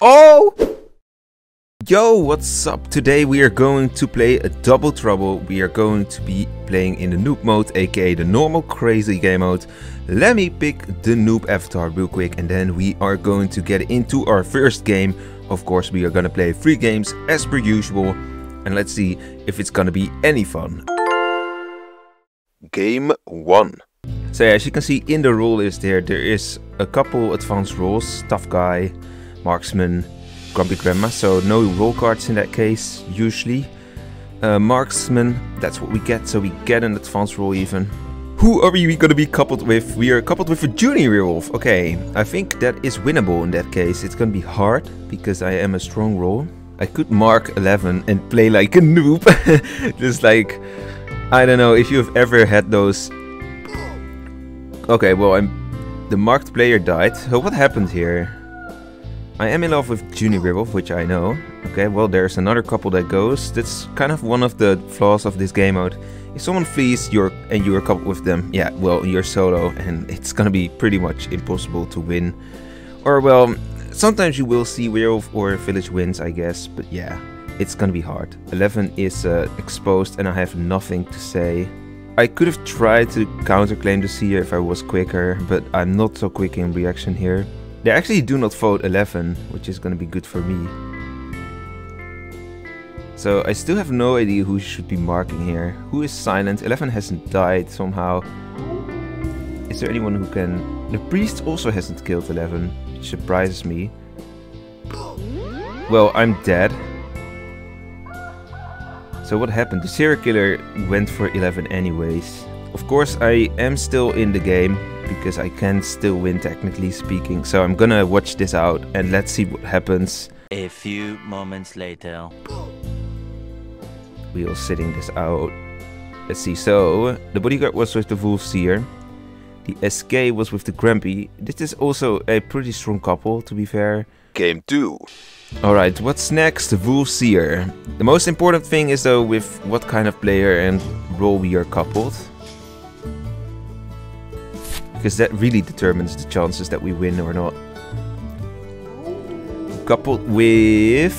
Oh! Yo, what's up? Today we are going to play a double trouble. We are going to be playing in the noob mode, aka the normal crazy game mode. Let me pick the noob avatar real quick and then we are going to get into our first game. Of course, we are gonna play three games as per usual. And let's see if it's gonna be any fun. Game 1. So yeah, as you can see in the role list there, there is a couple advanced roles. Tough guy, marksman, grumpy grandma. So no role cards in that case, usually. Uh, marksman, that's what we get. So we get an advanced role even. Who are we gonna be coupled with? We are coupled with a junior werewolf. Okay, I think that is winnable in that case. It's gonna be hard because I am a strong role. I could mark 11 and play like a noob. Just like, I don't know if you've ever had those. Okay, well, I'm. The marked player died. So what happened here? I am in love with Junior Werewolf, which I know. Okay, well, there's another couple that goes. That's kind of one of the flaws of this game mode. If someone flees you're, and you're coupled with them, yeah, well, you're solo, and it's gonna be pretty much impossible to win. Or, well, sometimes you will see Werewolf or Village wins, I guess, but yeah, it's gonna be hard. 11 is uh, exposed, and I have nothing to say. I could have tried to counterclaim the Seer if I was quicker, but I'm not so quick in reaction here. They actually do not vote 11, which is gonna be good for me. So I still have no idea who should be marking here. Who is silent? 11 hasn't died somehow. Is there anyone who can... The priest also hasn't killed 11, which surprises me. Well, I'm dead. So what happened? The serial killer went for 11 anyways. Of course, I am still in the game because I can still win technically speaking. So I'm gonna watch this out and let's see what happens. A few moments later. We are sitting this out. Let's see. So the bodyguard was with the Wolf Seer. The SK was with the Grumpy. This is also a pretty strong couple, to be fair. Game 2. Alright, what's next? Seer. The most important thing is though with what kind of player and role we are coupled. Because that really determines the chances that we win or not. Coupled with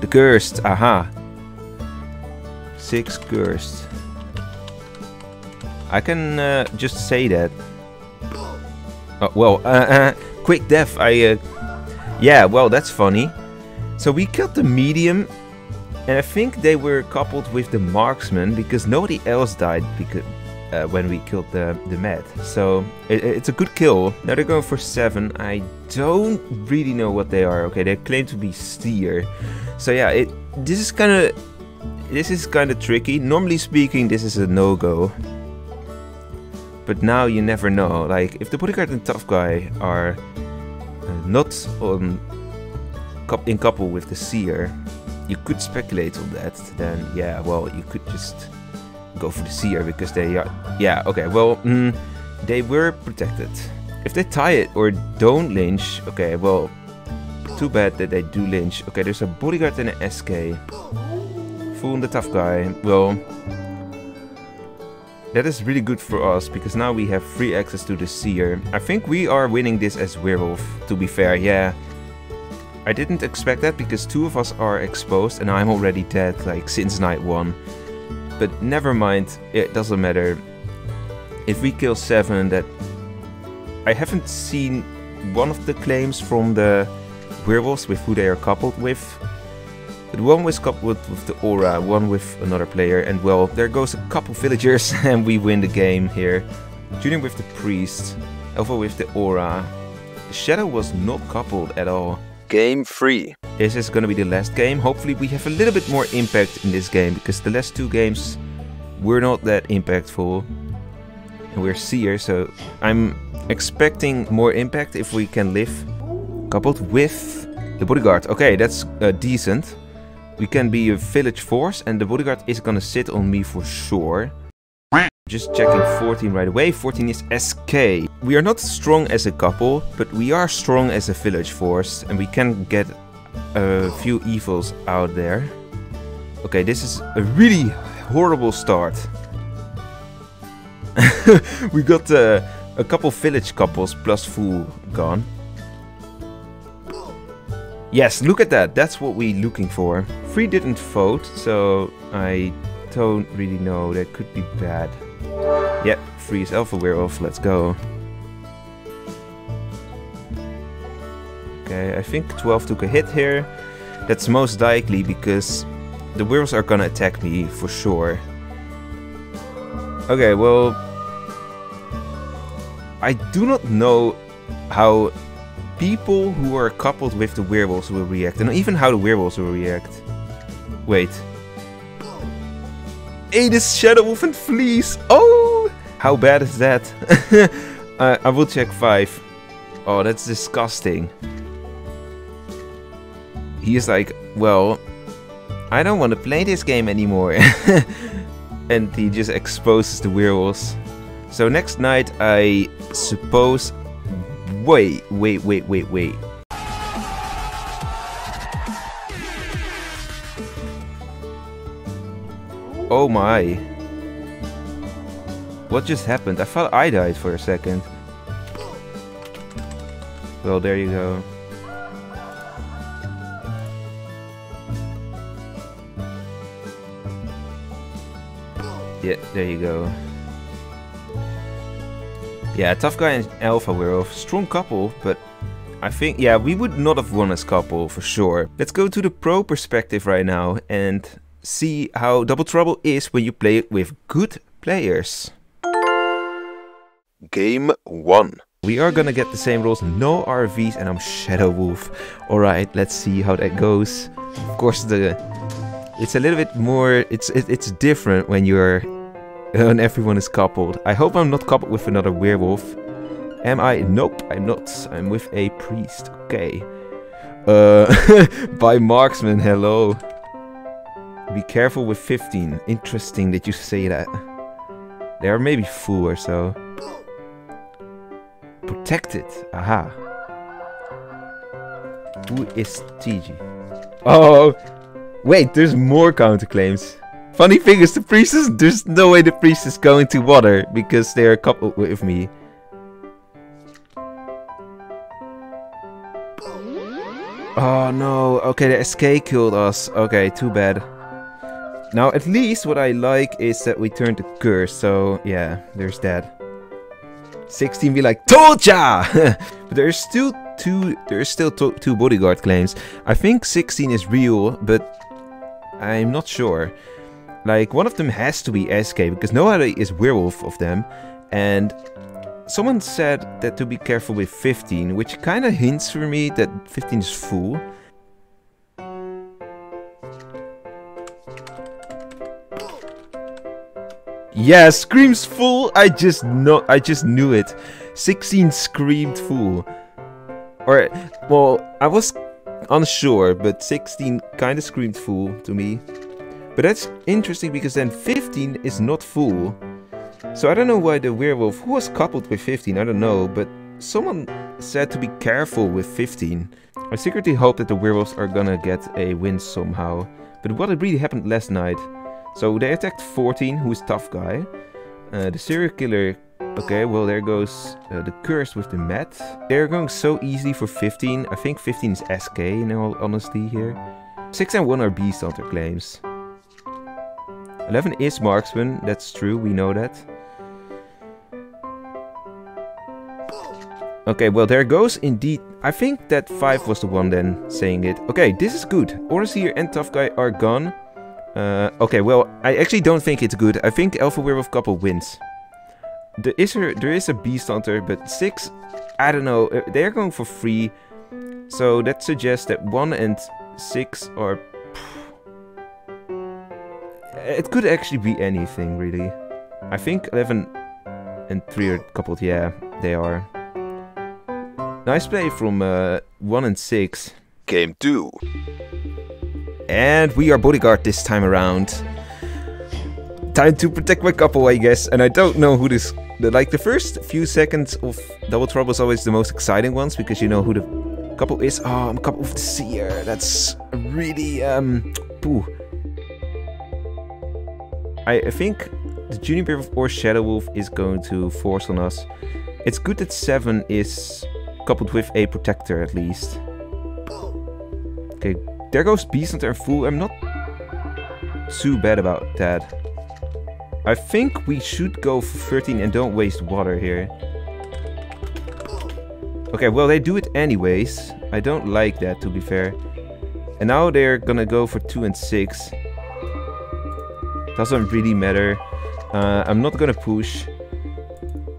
the Cursed. Aha. Six Cursed. I can uh, just say that. Oh, well, uh, uh, quick death. I, uh, yeah, well, that's funny. So we killed the medium, and I think they were coupled with the marksman because nobody else died because uh, when we killed the the med. So it, it's a good kill. Now they're going for seven. I don't really know what they are. Okay, they claim to be seer. So yeah, it this is kind of this is kind of tricky. Normally speaking, this is a no go. But now you never know. Like, if the bodyguard and tough guy are uh, not on in couple with the seer, you could speculate on that. Then, yeah, well, you could just go for the seer because they are. Yeah, okay, well, mm, they were protected. If they tie it or don't lynch, okay, well, too bad that they do lynch. Okay, there's a bodyguard and an SK. Fool the tough guy. Well, that is really good for us because now we have free access to the seer. I think we are winning this as werewolf, to be fair, yeah. I didn't expect that because two of us are exposed and I'm already dead like since night one. But never mind, it doesn't matter. If we kill seven that... I haven't seen one of the claims from the werewolves with who they are coupled with. But one was coupled with the aura, one with another player, and well, there goes a couple villagers and we win the game here. Junior with the priest, Alpha with the aura. The shadow was not coupled at all. Game 3. This is gonna be the last game. Hopefully we have a little bit more impact in this game, because the last two games were not that impactful. And we're seer, so I'm expecting more impact if we can live. Coupled with the bodyguard. Okay, that's uh, decent. We can be a village force and the bodyguard is gonna sit on me for sure. Just checking 14 right away. 14 is SK. We are not strong as a couple, but we are strong as a village force and we can get a few evils out there. Okay, this is a really horrible start. we got uh, a couple village couples plus fool gone. Yes, look at that. That's what we're looking for. Free didn't vote, so I don't really know. That could be bad. Yep, Free is Alpha Werewolf. Let's go. Okay, I think 12 took a hit here. That's most likely because the werewolves are gonna attack me for sure. Okay, well... I do not know how people who are coupled with the werewolves will react. And even how the werewolves will react. Wait. Eight is Shadow Wolf and Fleece! Oh! How bad is that? I will check 5. Oh, that's disgusting. He is like, well, I don't want to play this game anymore. and he just exposes the werewolves. So next night, I suppose... Wait, wait, wait, wait, wait. Oh my. What just happened? I thought I died for a second. Well, there you go. Yeah, there you go. Yeah, tough guy and alpha were a Strong couple, but I think, yeah, we would not have won as couple for sure. Let's go to the pro perspective right now and see how Double Trouble is when you play it with good players. Game 1. We are gonna get the same rules, no RVs, and I'm Shadow Wolf. Alright, let's see how that goes. Of course, the it's a little bit more, it's it, it's different when you're, when everyone is coupled. I hope I'm not coupled with another werewolf. Am I? Nope, I'm not. I'm with a priest. Okay. Uh, by marksman, hello. Be careful with 15. Interesting that you say that. They are maybe fool or so. Protected. Aha. Who is TG? Oh, Wait, there's more counterclaims. Funny thing is, the priest is, there's no way the priest is going to water because they're coupled with me. Oh no, okay, the SK killed us. Okay, too bad. Now, at least what I like is that we turned the curse, so yeah, there's that. 16 be like, told ya! but there's still two, there's still two bodyguard claims. I think 16 is real, but I'm not sure. Like, one of them has to be SK, because nobody is werewolf of them. And someone said that to be careful with 15, which kind of hints for me that 15 is fool. Yeah, screams fool. I just know. I just knew it. 16 screamed fool. Or, well, I was unsure, but 16 kind of screamed fool to me. But that's interesting because then 15 is not fool. So I don't know why the werewolf, who was coupled with 15, I don't know, but someone said to be careful with 15. I secretly hope that the werewolves are gonna get a win somehow. But what really happened last night? So they attacked 14, who is tough guy. Uh, the serial killer Okay, well there goes uh, the curse with the mat. They're going so easy for 15. I think 15 is SK in all honesty here. 6 and 1 are Beast Hunter claims. 11 is Marksman, that's true, we know that. Okay, well there goes indeed. I think that 5 was the one then saying it. Okay, this is good. Aura Seer and Tough Guy are gone. Uh, okay, well, I actually don't think it's good. I think Alpha Werewolf couple wins. There is a, there is a Beast Hunter, but 6, I don't know, uh, they're going for free. So that suggests that 1 and 6 are... It could actually be anything, really. I think 11 and 3 are coupled, yeah, they are. Nice play from uh, 1 and 6. Game 2. And we are bodyguard this time around. Time to protect my couple, I guess. And I don't know who this like the first few seconds of Double Trouble is always the most exciting ones because you know who the couple is. Oh, I'm couple with the Seer. That's really um, poo. I, I think the Junior Juniper or Shadow Wolf is going to force on us. It's good that Seven is coupled with a protector at least. Okay, there goes Beast and Fool. I'm not too bad about that. I think we should go for 13 and don't waste water here. Okay, well they do it anyways. I don't like that to be fair. And now they're gonna go for 2 and 6. Doesn't really matter. Uh, I'm not gonna push.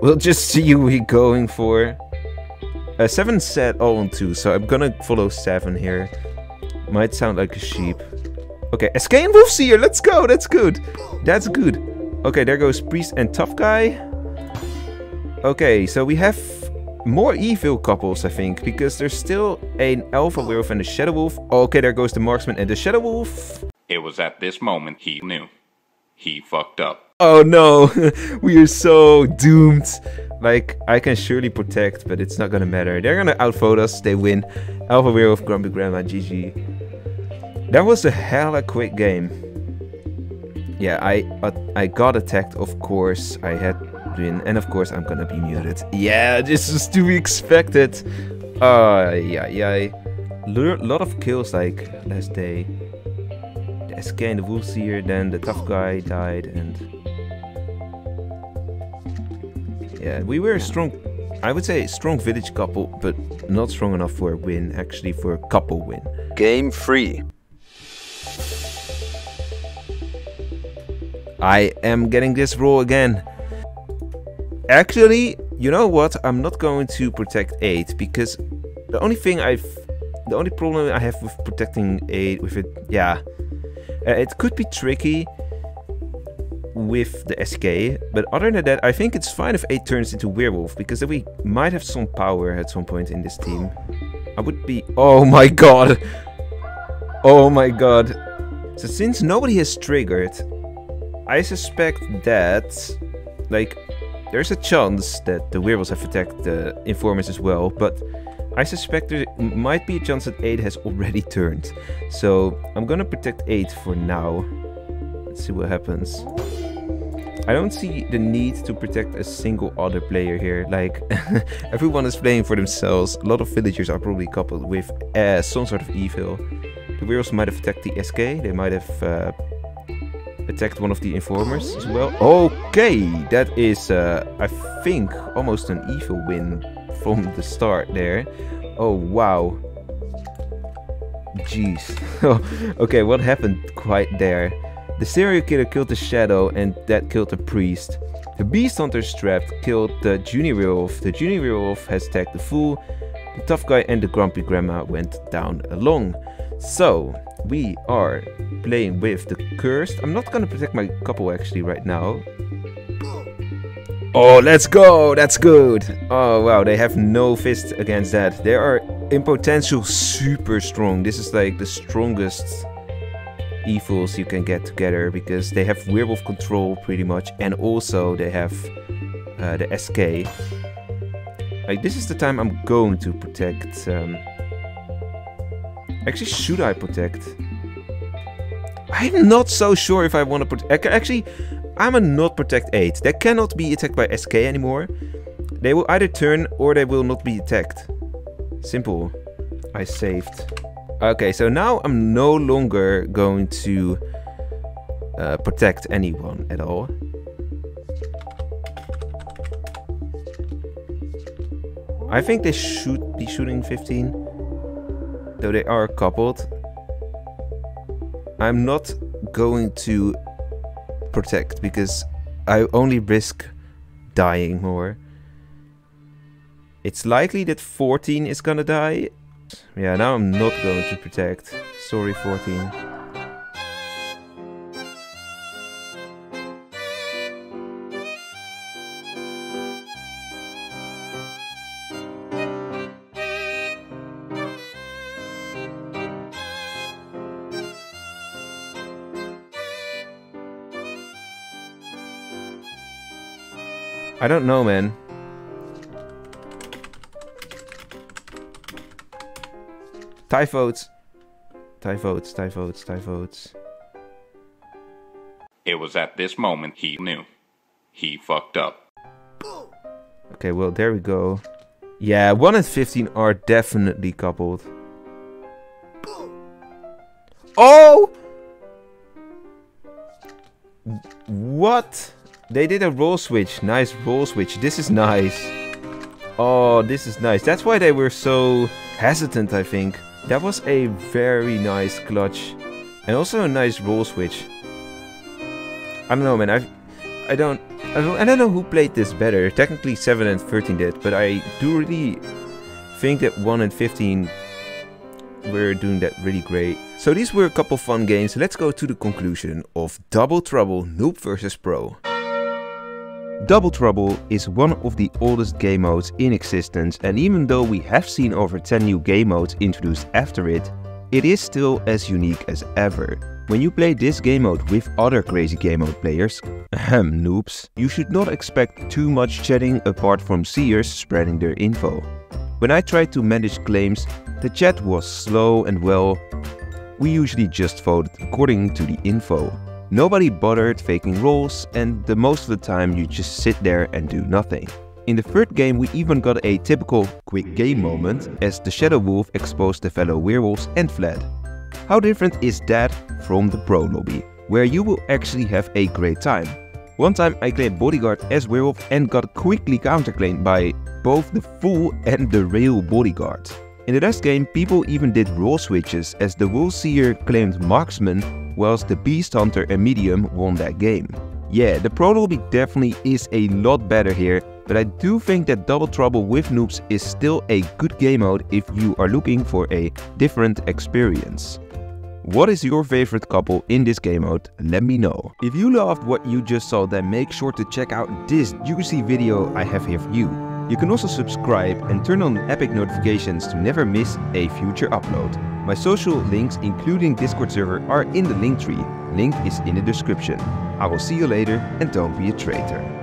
We'll just see who we're going for. Uh, 7 set all on 2, so I'm gonna follow 7 here. Might sound like a sheep. Okay, SK and Wolfseer, let's go, that's good. That's good. Okay, there goes Priest and Tough Guy. Okay, so we have more evil couples, I think, because there's still an Alpha Wolf and a Shadow Wolf. Okay, there goes the Marksman and the Shadow Wolf. It was at this moment he knew. He fucked up. Oh no, we are so doomed. Like, I can surely protect, but it's not gonna matter. They're gonna outvote us, they win. Alpha Werewolf, Grumpy Grandma, GG. That was a hella quick game. Yeah, I uh, I got attacked, of course. I had win, and of course I'm gonna be muted. Yeah, this is to be expected. Uh, yeah, yeah. Lot of kills like last day. The SK and the Wolfseer, then the tough guy died, and yeah, we were a strong. I would say strong village couple, but not strong enough for a win. Actually, for a couple win. Game 3. I am getting this role again. Actually, you know what? I'm not going to protect 8 because the only thing I've the only problem I have with protecting 8 with it yeah uh, it could be tricky with the SK, but other than that, I think it's fine if 8 turns into Werewolf, because then we might have some power at some point in this team. I would be... Oh my god! Oh my god. So since nobody has triggered, I suspect that, like, there's a chance that the werewolves have attacked the informers as well, but I suspect there might be a chance that 8 has already turned. So I'm gonna protect 8 for now. Let's see what happens. I don't see the need to protect a single other player here. Like, everyone is playing for themselves. A lot of villagers are probably coupled with uh, some sort of evil. The werewolves might have attacked the SK. They might have uh, attacked one of the informers as well. Okay, that is, uh, I think, almost an evil win from the start there. Oh, wow. Jeez. okay, what happened quite there? The serial killer killed the shadow and that killed the priest. The beast hunter strapped killed the junior werewolf. The junior werewolf has tagged the fool. The tough guy and the grumpy grandma went down along. So, we are playing with the cursed. I'm not gonna protect my couple actually right now. Oh, let's go! That's good! Oh, wow, they have no fist against that. They are in potential super strong. This is like the strongest evils you can get together because they have werewolf control pretty much and also they have uh, the SK. Like this is the time I'm going to protect. Um... Actually, should I protect? I'm not so sure if I want to protect. Actually, I'm a not protect 8. They cannot be attacked by SK anymore. They will either turn or they will not be attacked. Simple. I saved. Okay, so now I'm no longer going to uh, protect anyone at all. I think they should be shooting 15, though they are coupled. I'm not going to protect because I only risk dying more. It's likely that 14 is gonna die yeah, now I'm not going to protect. Sorry, 14. I don't know, man. Tie votes. Tie votes, tie votes, tie votes. It was at this moment he knew. He fucked up. Okay, well, there we go. Yeah, 1 and 15 are definitely coupled. Oh! What? They did a role switch. Nice role switch. This is nice. Oh, this is nice. That's why they were so hesitant, I think. That was a very nice clutch. And also a nice role switch. I don't know, man. I, I don't, I don't, I don't know who played this better. Technically, 7 and 13 did, but I do really think that 1 and 15 were doing that really great. So these were a couple fun games. Let's go to the conclusion of Double Trouble Noob vs Pro. Double Trouble is one of the oldest game modes in existence and even though we have seen over 10 new game modes introduced after it, it is still as unique as ever. When you play this game mode with other crazy game mode players, ahem noobs, you should not expect too much chatting apart from seers spreading their info. When I tried to manage claims, the chat was slow and well, we usually just voted according to the info. Nobody bothered faking roles and the most of the time you just sit there and do nothing. In the third game we even got a typical quick game moment as the Shadow Wolf exposed the fellow werewolves and fled. How different is that from the pro lobby, where you will actually have a great time. One time I claimed bodyguard as werewolf and got quickly counterclaimed by both the fool and the real bodyguard. In the last game, people even did role switches as the Wolf Seer claimed marksman, whilst the Beast Hunter and Medium won that game. Yeah, the Pro Lobby definitely is a lot better here, but I do think that Double Trouble with Noobs is still a good game mode if you are looking for a different experience. What is your favorite couple in this game mode? Let me know. If you loved what you just saw then make sure to check out this juicy video I have here for you. You can also subscribe and turn on epic notifications to never miss a future upload. My social links including Discord server are in the link tree. Link is in the description. I will see you later and don't be a traitor.